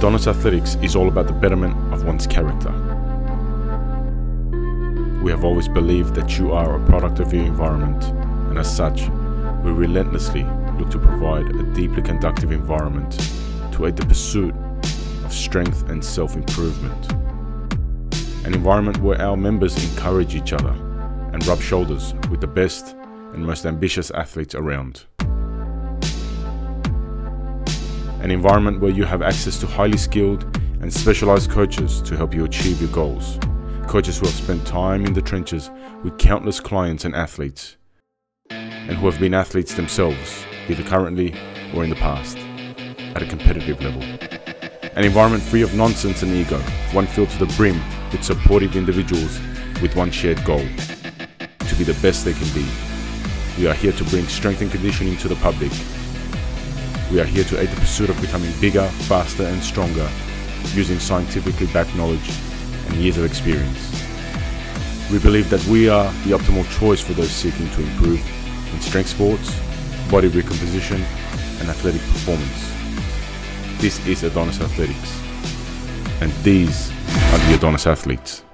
Adonis Athletics is all about the betterment of one's character. We have always believed that you are a product of your environment, and as such, we relentlessly look to provide a deeply conductive environment to aid the pursuit of strength and self improvement. An environment where our members encourage each other and rub shoulders with the best and most ambitious athletes around. An environment where you have access to highly skilled and specialized coaches to help you achieve your goals. Coaches who have spent time in the trenches with countless clients and athletes, and who have been athletes themselves, either currently or in the past, at a competitive level. An environment free of nonsense and ego, one filled to the brim with supportive individuals with one shared goal to be the best they can be. We are here to bring strength and conditioning to the public. We are here to aid the pursuit of becoming bigger, faster, and stronger using scientifically backed knowledge and years of experience. We believe that we are the optimal choice for those seeking to improve in strength sports, body recomposition, and athletic performance. This is Adonis Athletics, and these are the Adonis athletes.